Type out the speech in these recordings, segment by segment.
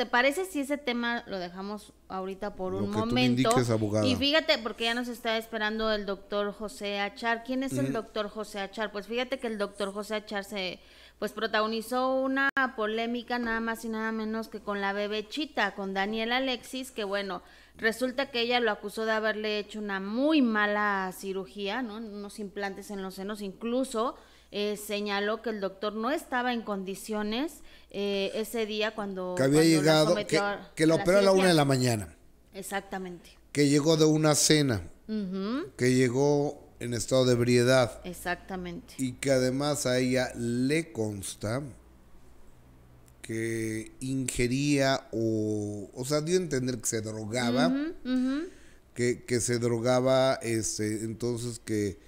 ¿te parece si ese tema lo dejamos ahorita por un Lo que tú me momento? indiques, abogada. Y fíjate, porque ya nos está esperando el doctor José Achar. ¿Quién es el doctor José Achar? Pues fíjate que el doctor José Achar se pues protagonizó una polémica nada más y nada menos que con la bebechita, con Daniela Alexis, que bueno, resulta que ella lo acusó de haberle hecho una muy mala cirugía, ¿no? Unos implantes en los senos, incluso eh, señaló que el doctor no estaba en condiciones eh, ese día cuando... Que había cuando llegado, que, a- que lo operó a la una de la mañana, Exactamente. que llegó de una cena, que llegó en estado de ebriedad. Exactamente. y que además a ella le consta que ingería o, o sea, dio a entender que se drogaba, que, que se drogaba, este, entonces que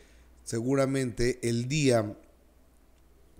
seguramente el día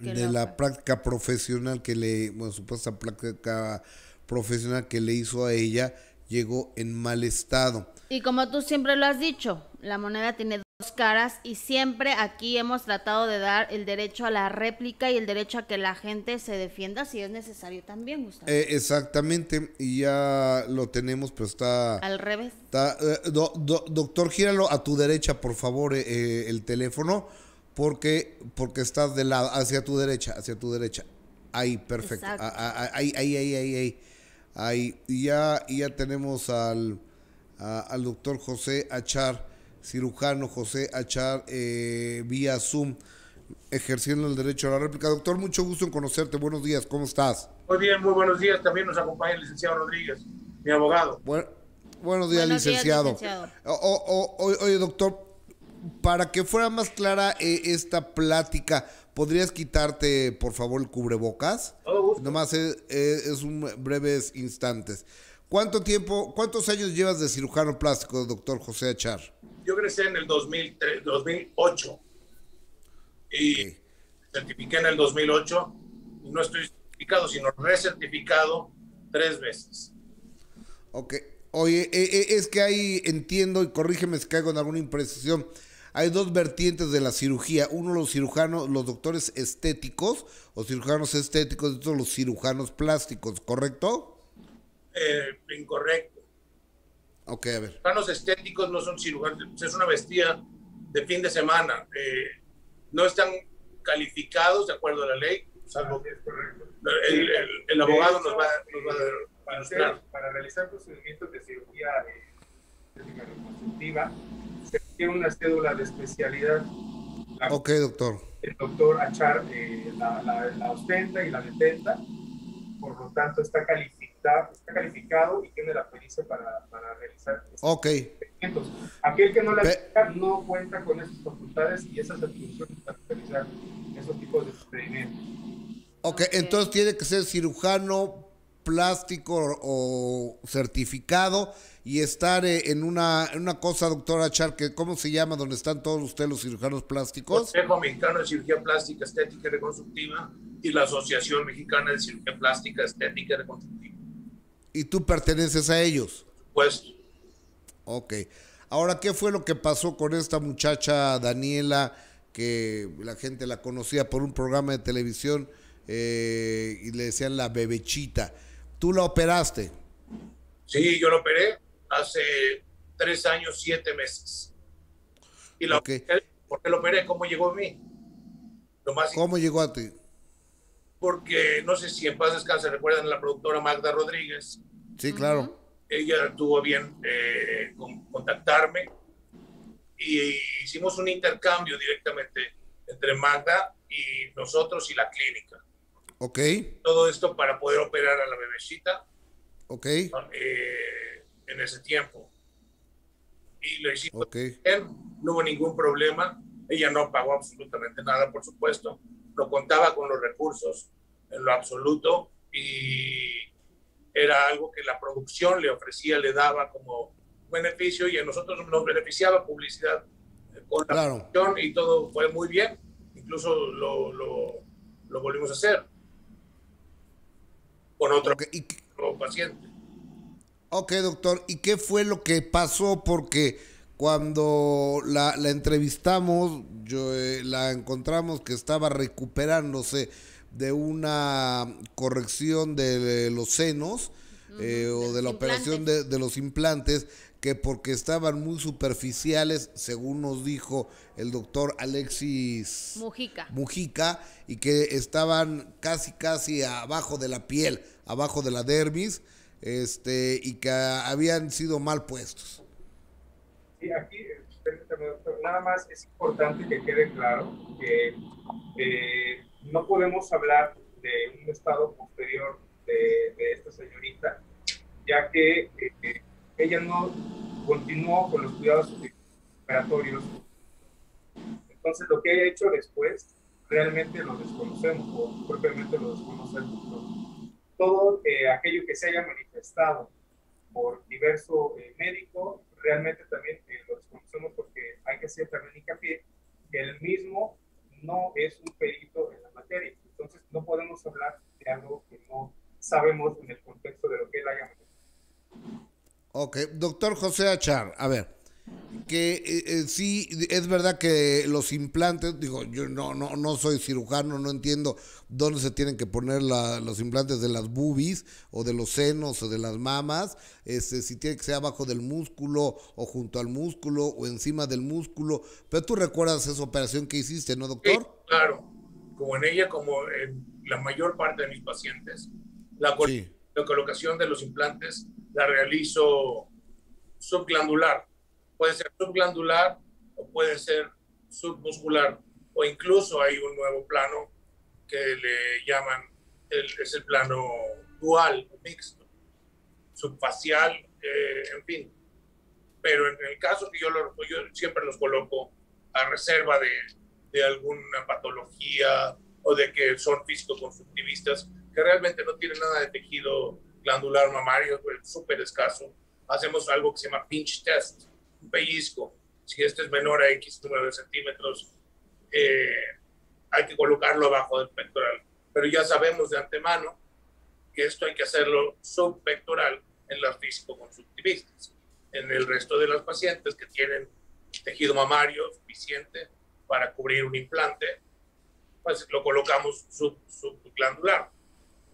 De la práctica profesional que le, bueno, supuesta práctica profesional que le hizo a ella, llegó en mal estado. Y como tú siempre lo has dicho, la moneda tiene dos caras y siempre aquí hemos tratado de dar el derecho a la réplica y el derecho a que la gente se defienda si es necesario también, Gustavo. Eh, exactamente, y ya lo tenemos, pero está... Al revés. está, eh, do- do- doctor, gíralo a tu derecha, por favor, eh, eh, el teléfono, porque, porque estás de lado, hacia tu derecha, hacia tu derecha. Ahí, perfecto. Ah, ah, ah, Ahí, ahí, ahí, ahí, ahí. Ahí. Y ya, y ya tenemos al, a- al doctor José Achar, cirujano José Achar, eh, vía Zoom, ejerciendo el derecho a la réplica. Doctor, mucho gusto en conocerte. Buenos días, ¿cómo estás? Muy bien, muy buenos días. También nos acompaña el licenciado Rodríguez, mi abogado. Buen- buenos días, Buenos días, licenciado. licenciado. O- o- o- oye, doctor, para que fuera más clara eh, esta plática, ¿podrías quitarte, por favor, el cubrebocas? Nomás es, es, es un breves instantes. ¿Cuánto tiempo, cuántos años llevas de cirujano plástico, doctor José Achar? Yo egresé en el 2003, 2008 y certifiqué en el 2008. Y no estoy certificado, sino recertificado tres veces. Ok. Oye, eh, eh, es que ahí entiendo, y corrígeme si caigo en alguna imprecisión, hay dos vertientes de la cirugía. Uno, los cirujanos, los doctores estéticos o cirujanos estéticos, y otro, los cirujanos plásticos, ¿correcto? Eh, incorrecto. Ok, a ver. Cirujanos estéticos no son cirujanos, es una vestida de fin de semana. Eh, no están calificados de acuerdo a la ley, salvo que el, el- el abogado nos va, nos va a para, ilustrar. hacer- para realizar procedimientos de cirugía eh, estética reconstructiva se requiere una cédula de especialidad. La- Ok, doctor. El doctor Achar eh, la, la- la ostenta y la detenta, por lo tanto está calificado, está calificado y tiene la pericia para, para realizar estos Ok. procedimientos. Aquel que no la tenga no cuenta con esas facultades y esas atribuciones para realizar esos tipos de procedimientos. Ok, entonces tiene que ser cirujano plástico o certificado y estar eh, en una, en una cosa, doctor Achar, que ¿cómo se llama? Donde están todos ustedes los cirujanos plásticos. Consejo Mexicano de Cirugía Plástica, Estética y Reconstructiva y la Asociación Mexicana de Cirugía Plástica, Estética y Reconstructiva. Y tú perteneces a ellos. Pues Ok. Ahora, ¿qué fue lo que pasó con esta muchacha Daniela, que la gente la conocía por un programa de televisión eh, y le decían la bebechita? ¿Tú la operaste? sí, yo lo operé hace tres años, siete meses. Y la Ok. ¿Por qué lo operé? ¿Cómo llegó a mí? Lo más ¿Cómo llegó a ti? porque no sé si en paz descanse recuerdan a la productora Magda Rodríguez. Sí, claro. Ella tuvo bien eh, con- contactarme y hicimos un intercambio directamente entre Magda y nosotros y la clínica. Ok, Todo esto para poder operar a la bebecita ok, eh, en ese tiempo. Y lo hicimos ok. bien, no hubo ningún problema. Ella no pagó absolutamente nada, por supuesto. No contaba con los recursos en lo absoluto y era algo que la producción le ofrecía, le daba como beneficio y a nosotros nos beneficiaba publicidad eh, con la Claro. producción y todo fue muy bien. Incluso lo, lo, lo volvimos a hacer con otro, Ok, ¿Y, qué- otro paciente. ok, doctor, ¿y qué fue lo que pasó? Porque cuando la, la entrevistamos, yo, eh, la encontramos que estaba recuperándose de una corrección de los senos eh, o de la operación de, de, los implantes, que porque estaban muy superficiales, según nos dijo el doctor Alexis Mujica. Mujica, y que estaban casi, casi abajo de la piel, abajo de la dermis, este, y que habían sido mal puestos. Sí, aquí nada más es importante que quede claro que eh, no podemos hablar de un estado posterior de, esta señorita, ya que eh, ella no continuó con los cuidados operatorios. Entonces, lo que ha hecho después, realmente lo desconocemos, o propiamente lo desconocemos. Todo eh, aquello que se haya manifestado por diverso eh, médico, realmente también lo desconocemos porque hay que hacer también hincapié que el mismo no es un perito en la materia. Entonces, no podemos hablar de algo que no sabemos en el contexto de lo que él haya Ok, doctor José Achar, a ver, que eh, eh, sí, es verdad que los implantes, digo, yo no, no, no soy cirujano, no entiendo dónde se tienen que poner los implantes de las boobies o de los senos o de las mamas, este, si tiene que ser abajo del músculo o junto al músculo o encima del músculo, pero tú recuerdas esa operación que hiciste, ¿no, doctor? claro, como en ella, como en la mayor parte de mis pacientes, la, la colocación de los implantes la realizo subglandular. Puede ser subglandular o puede ser submuscular o incluso hay un nuevo plano que le llaman, es el plano dual, mixto, subfacial, eh, en fin. Pero en el caso que yo, lo, yo siempre los coloco a reserva de, de alguna patología o de que son físico-constructivistas que realmente no tienen nada de tejido glandular mamario, súper escaso. Hacemos algo que se llama pinch test, un pellizco. Si este es menor a X número de centímetros, eh, hay que colocarlo abajo del pectoral. Pero ya sabemos de antemano que esto hay que hacerlo subpectoral en las físico-constructivistas. En el resto de las pacientes que tienen tejido mamario suficiente para cubrir un implante, pues lo colocamos subglandular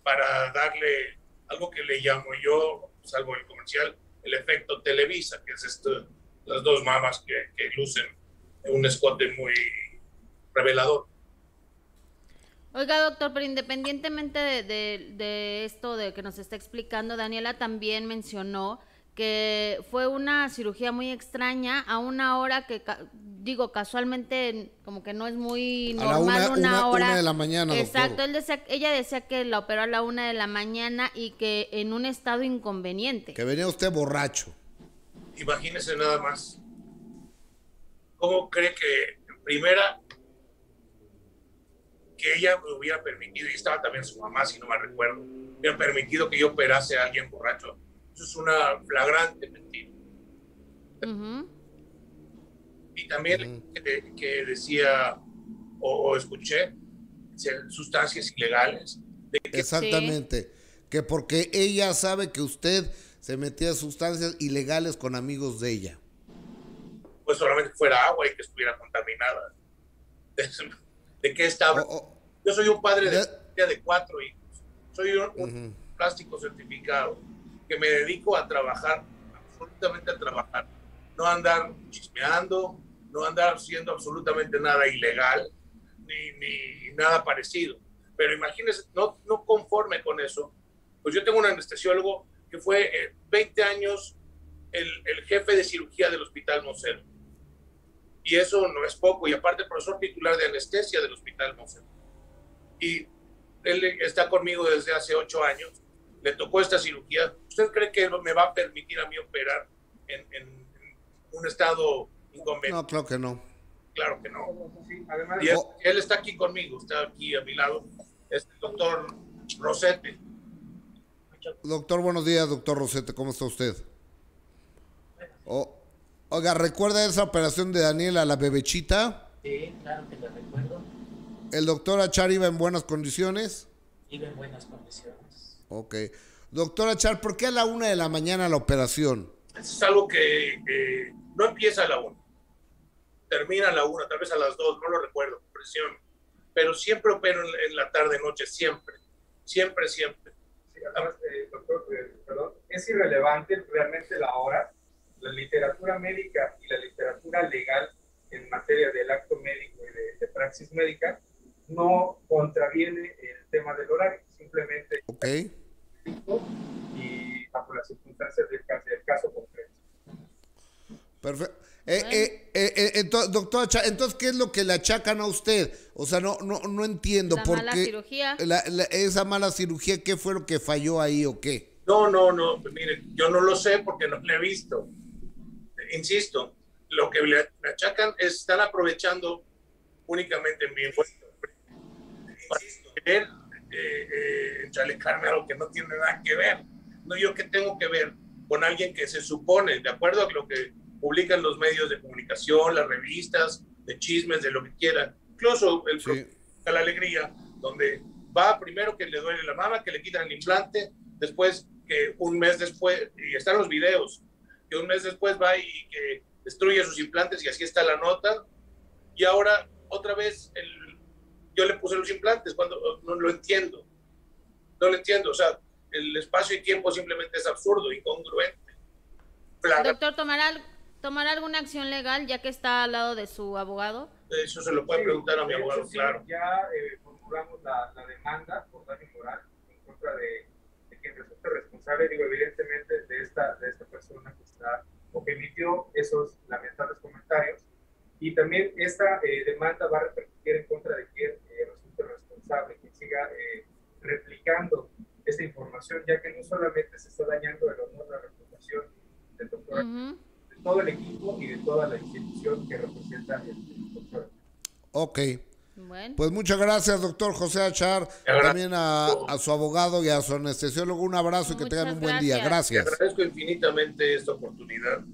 para darle algo que le llamo yo, salvo el comercial, el efecto Televisa, que es esto, las dos mamas que, que lucen un escote muy revelador. Oiga, doctor, pero independientemente de, de, de, esto de que nos está explicando, Daniela también mencionó que fue una cirugía muy extraña a una hora que digo casualmente como que no es muy normal una, hora. de la mañana exacto él decía, ella decía que la operó a la una de la mañana y que en un estado inconveniente. Que venía usted borracho. Imagínese nada más. Cómo cree que en primera que ella me hubiera permitido y estaba también su mamá si no me recuerdo hubiera permitido que yo operase a alguien borracho es una flagrante mentira. Y también que, decía o, escuché sustancias ilegales. Exactamente. Que porque ella sabe que usted se metía sustancias ilegales con amigos de ella. Pues solamente fuera agua y que estuviera contaminada. ¿De, qué estaba? Yo soy un padre de, de, cuatro hijos. Soy un plástico certificado que me dedico a trabajar, absolutamente a trabajar, no andar chismeando, no andar haciendo absolutamente nada ilegal, ni, ni nada parecido. Pero imagínense, no, no conforme con eso, pues yo tengo un anestesiólogo que fue 20 eh, años el, el, jefe de cirugía del Hospital Mosel. Y eso no es poco, y aparte profesor titular de anestesia del Hospital Mosel. Y él está conmigo desde hace ocho años le tocó esta cirugía, ¿usted cree que me va a permitir a mí operar en, un estado inconveniente? No, claro que no. Claro que no. y él, está aquí conmigo, está aquí a mi lado, es el doctor Rosete. Doctor, buenos días, doctor Rosete, ¿cómo está usted? oiga, ¿recuerda esa operación de Daniela, la bebechita? Sí, claro que la recuerdo. ¿El doctor Achar iba en buenas condiciones? Iba en buenas condiciones. Ok. Doctora Char, ¿por qué a la una de la mañana la operación? Es algo que no empieza a la una. Termina a la una, tal vez a las dos, no lo recuerdo, presión. Pero siempre opero en, la tarde, noche, siempre. Siempre, siempre. Sí, además, eh, doctor, eh, perdón, es irrelevante realmente la hora. La literatura médica y la literatura legal en materia del acto médico y de, praxis médica no contraviene el tema del horario, simplemente okay. Y bajo las circunstancias del caso, del caso concreto. Perfecto. Eh, eh, eh, entonces, doctora, entonces, ¿qué es lo que le achacan a usted? O sea, no, no, no entiendo la por mala qué. cirugía. esa mala cirugía, ¿qué fue lo que falló ahí o qué? No, no, no. Pues mire, yo no lo sé porque no lo he visto. Insisto, lo que le achacan es están aprovechando únicamente mi impuesto para eh, a lo que no tiene nada que ver. No, yo qué tengo que ver con alguien que se supone, de acuerdo a lo que publican los medios de comunicación, las revistas, de chismes, de lo que quieran. Incluso el sí. de la alegría, donde va primero que le duele la mama, que le quitan el implante, después que un mes después, y están los videos, que un mes después va y que destruye sus implantes y así está la nota. Y ahora otra vez el, yo le puse los implantes cuando no lo entiendo. No lo entiendo. O sea, el espacio y tiempo simplemente es absurdo, incongruente. Doctor, ¿tomará, ¿tomará alguna acción legal ya que está al lado de su abogado? Eso se lo puede preguntar a mi abogado, sí, claro. Ya eh, formulamos la, la, demanda por daño moral en contra de, de quien resulte responsable, digo, evidentemente, de esta, de esta persona que está o que emitió esos lamentables comentarios. Y también esta eh, demanda va a repercutir en contra de quien eh, resulte responsable, quien siga eh, replicando esta información, ya que no solamente se está dañando el honor, la reputación del doctor, uh -huh. de todo el equipo y de toda la institución que representa el doctor. Ok. Bueno. Pues muchas gracias, doctor José Achar, también a, a, su abogado y a su anestesiólogo. Un abrazo y que tengan un buen gracias. día. Gracias. Le agradezco infinitamente esta oportunidad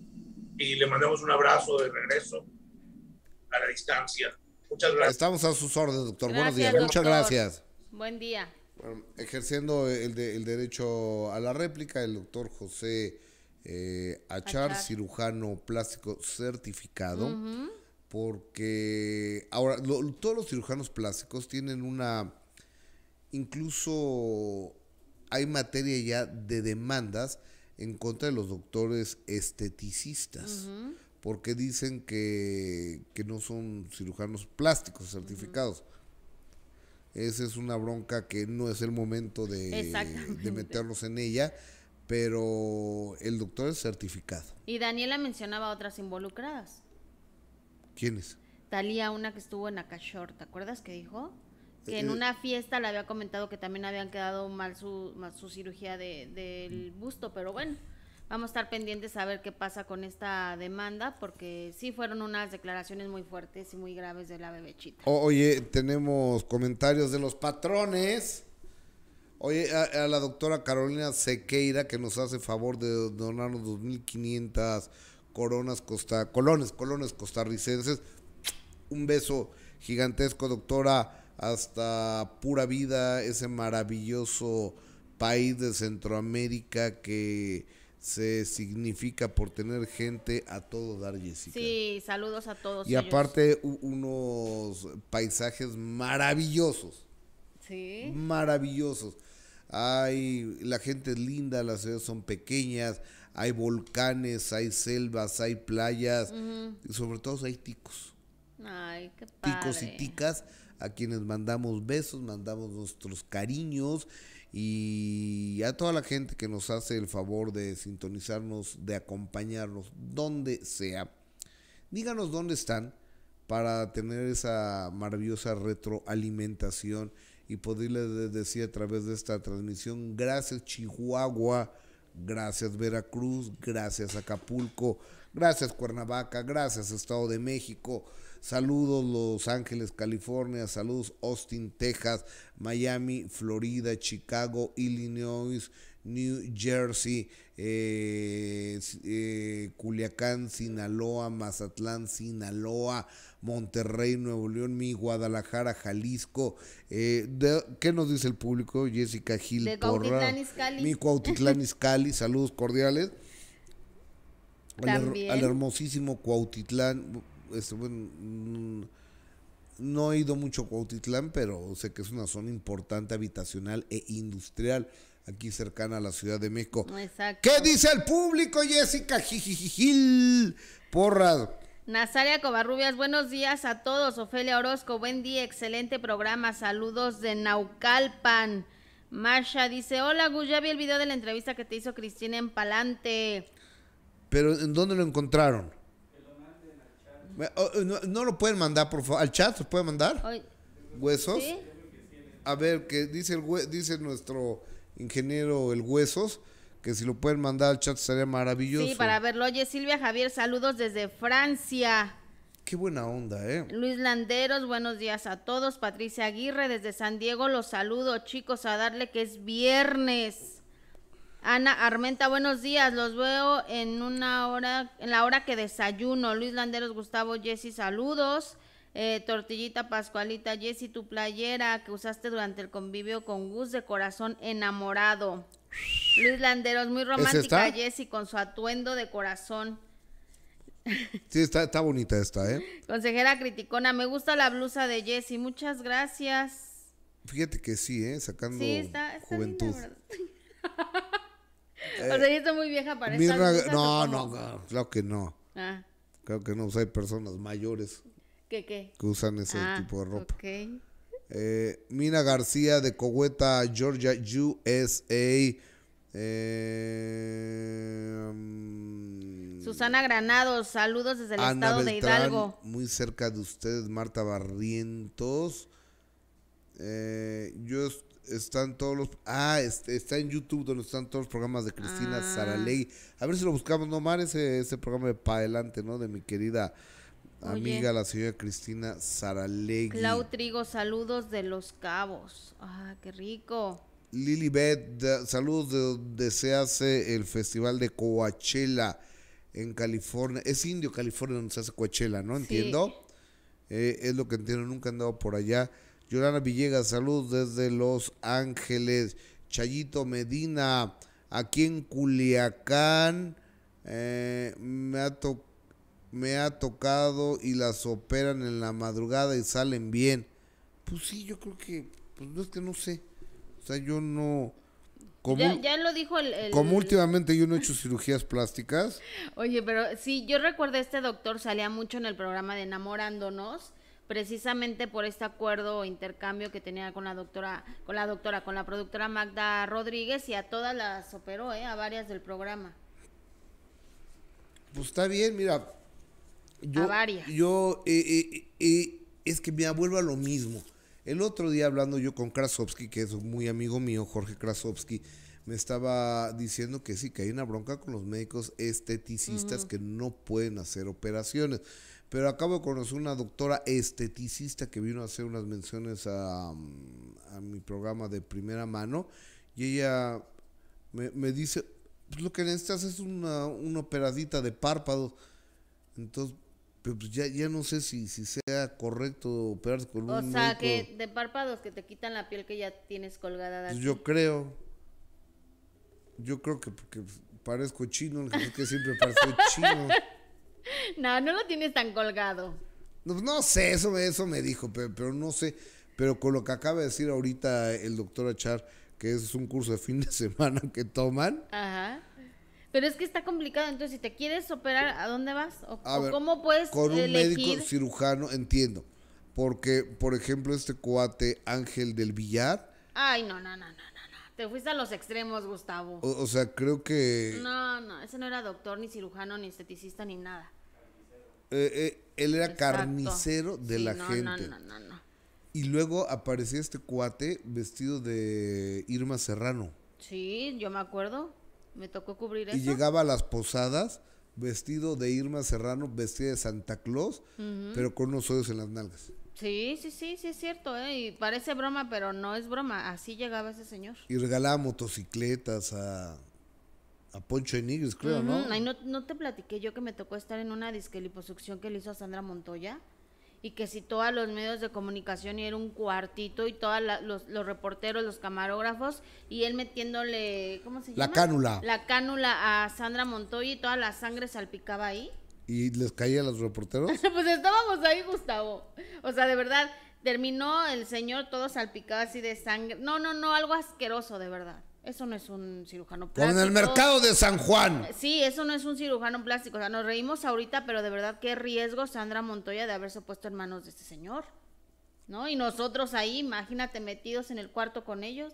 y le mandamos un abrazo de regreso a la distancia. Muchas gracias. Estamos a sus órdenes, doctor. Gracias, Buenos días. doctor. Muchas gracias. Buen día. Bueno, ejerciendo el, de, el, derecho a la réplica, el doctor José eh, Achar, Achar, cirujano plástico certificado. Uh -huh. Porque ahora lo, todos los cirujanos plásticos tienen una, incluso hay materia ya de demandas en contra de los doctores esteticistas, uh -huh. Porque dicen que, que, no son cirujanos plásticos certificados. Uh -huh. Esa es una bronca que no es el momento de, de meternos en ella, pero el doctor es certificado. Y Daniela mencionaba otras involucradas. ¿Quiénes? Talía, una que estuvo en Acashore, ¿te acuerdas que dijo? Que en una fiesta le había comentado que también habían quedado mal su, mal su cirugía de, del busto, pero bueno, vamos a estar pendientes a ver qué pasa con esta demanda, porque sí fueron unas declaraciones muy fuertes y muy graves de la bebechita. oye, tenemos comentarios de los patrones. Oye, a, la doctora Carolina Sequeira, que nos hace favor de donarnos 2.500 coronas costa, colones, colones costarricenses. Un beso gigantesco, doctora, hasta pura vida, ese maravilloso país de Centroamérica que se significa por tener gente a todo dar, Jessica. Sí, saludos a todos. Y ellos. aparte unos paisajes maravillosos. Sí. Maravillosos. Hay, la gente es linda, las ciudades son pequeñas, hay volcanes, hay selvas, hay playas, uh -huh. y sobre todo hay ticos. Ay, qué padre. Ticos y ticas a quienes mandamos besos, mandamos nuestros cariños y a toda la gente que nos hace el favor de sintonizarnos, de acompañarnos, donde sea. Díganos dónde están para tener esa maravillosa retroalimentación y poderles decir a través de esta transmisión, gracias Chihuahua, gracias Veracruz, gracias Acapulco, gracias Cuernavaca, gracias Estado de México, saludos Los Ángeles, California, saludos Austin, Texas, Miami, Florida, Chicago, Illinois, New Jersey, eh, eh, Culiacán, Sinaloa, Mazatlán, Sinaloa, Monterrey, Nuevo León, mi Guadalajara, Jalisco. Eh, de, ¿Qué nos dice el público? Jessica Gil de Porra. Mi Cuautitlán Izcalli, saludos cordiales. Al, al, hermosísimo Cuautitlán. Este, bueno, mm, no he ido mucho a Cuautitlán, pero sé que es una zona importante habitacional e industrial aquí cercana a la Ciudad de México. Exacto. ¿Qué dice el público, Jessica Jijijil? Porras. Nazaria Covarrubias, buenos días a todos. Ofelia Orozco, buen día, excelente programa. Saludos de Naucalpan. Marsha dice, hola Gus, ya vi el video de la entrevista que te hizo Cristina en Palante. Pero ¿en dónde lo encontraron? Me- oh, No, no lo pueden mandar, por favor. ¿Al chat se puede mandar? Hoy- ¿Huesos? ¿Sí? A ver, que dice, el, hue- dice nuestro ingeniero el Huesos, que si lo pueden mandar al chat sería maravilloso. Sí, para verlo. Oye, Silvia Javier, saludos desde Francia. Qué buena onda, ¿eh? Luis Landeros, buenos días a todos. Patricia Aguirre, desde San Diego, los saludo, chicos, a darle que es viernes. Ana Armenta, buenos días. Los veo en una hora, en la hora que desayuno. Luis Landeros, Gustavo, Jessy, saludos. Eh, Tortillita Pascualita, Jessy, tu playera que usaste durante el convivio con Gus de corazón enamorado. Luis Landeros, muy romántica? Jessy, con su atuendo de corazón. Sí, está, está bonita esta, ¿eh? Consejera criticona, me gusta la blusa de Jessy, muchas gracias. Fíjate que sí, ¿eh? Sacando Sí, está, está juventud. o sea, ya está muy vieja para blusas, no, ¿o no, no, claro que no. Ah, Claro que no, hay personas mayores ¿qué, qué? que usan ese Ah, tipo de ropa. ok. Eh, Mina García de Cogüeta, Georgia, USA. Eh, Susana Granados, saludos desde el Ana estado de Hidalgo. Muy cerca de ustedes, Marta Barrientos. Eh, yo están todos los. Ah, est- está en YouTube donde están todos los programas de Cristina Ah. Saralegui. A ver si lo buscamos, no Mar, ese, ese programa de Pa' Adelante, ¿no? De mi querida Oye. amiga, la señora Cristina Saralegui. Clau Trigo, saludos de Los Cabos. Ah, qué rico. Lilibet, saludos de donde se hace el festival de Coachella en California. Es Indio, California, donde se hace Coachella, ¿no? Entiendo. Eh, es lo que entiendo, nunca he andado por allá. Yolanda Villegas, saludos desde Los Ángeles. Chayito Medina, aquí en Culiacán. eh, me, ha me ha tocado y las operan en la madrugada y salen bien. Pues sí, yo creo que, pues no es que no sé. O sea, yo no... Como, Ya, ya lo dijo el... el- como últimamente yo no he hecho cirugías plásticas, Oye, pero sí, yo recuerdo este doctor salía mucho en el programa de Enamorándonos, precisamente por este acuerdo o intercambio que tenía con la doctora, con la doctora, con la productora Magda Rodríguez y a todas las operó, ¿eh? a varias del programa. pues está bien, mira. Yo, A varias. Yo, eh, eh, eh, es que me vuelvo a lo mismo. El otro día hablando yo con Krasovsky, que es muy amigo mío, Jorge Krasovsky, me estaba diciendo que sí, que hay una bronca con los médicos esteticistas que no pueden hacer operaciones. Pero acabo de conocer una doctora esteticista que vino a hacer unas menciones a, a mi programa de primera mano y ella me, me dice, pues lo que necesitas es una, una operadita de párpados. Entonces, pues ya, ya no sé si, si sea correcto operarse con O un sea, médico. que de párpados que te quitan la piel que ya tienes colgada de Pues yo creo. Yo creo que porque parezco chino, es que siempre parezco chino. No, no lo tienes tan colgado. No, no sé, eso, me- eso me dijo, pero, pero no sé. Pero con lo que acaba de decir ahorita el doctor Achar, que es un curso de fin de semana que toman, Ajá. Pero es que está complicado, entonces si te quieres operar, ¿a dónde vas? ¿O, A o ver, cómo puedes con un elegir? médico cirujano, entiendo. Porque, por ejemplo, este cuate Ángel del Villar, Ay, no, no, no. Te fuiste a los extremos, Gustavo. o, o sea, creo que No, no, ese no era doctor, ni cirujano, ni esteticista, ni nada. eh, eh, él era Exacto. carnicero de Sí, la no, gente. No, no, no, no. Y luego aparecía este cuate vestido de Irma Serrano. Sí, yo me acuerdo. Me tocó cubrir Y eso. llegaba a las posadas vestido de Irma Serrano, vestida de Santa Claus, pero con unos hoyos en las nalgas. Sí, sí, sí, sí es cierto, ¿eh? Y parece broma, pero no es broma. Así llegaba ese señor. Y regalaba motocicletas a, a Poncho Enigres, creo, ¿no? Ay, no, no te platiqué yo que me tocó estar en una disque liposucción que le hizo a Sandra Montoya y que citó a los medios de comunicación y era un cuartito y todos los, los reporteros, los camarógrafos y él metiéndole, ¿cómo se La llama? cánula. La cánula a Sandra Montoya y toda la sangre salpicaba ahí. Y les caía a los reporteros. pues estábamos ahí, Gustavo. O sea, de verdad, terminó el señor todo salpicado así de sangre. No, no, no, algo asqueroso, de verdad. Eso no es un cirujano Con plástico. el mercado de San Juan. Sí, eso no es un cirujano plástico. O sea, nos reímos ahorita, pero de verdad qué riesgo Sandra Montoya de haberse puesto en manos de este señor. ¿No? Y nosotros ahí, imagínate, metidos en el cuarto con ellos.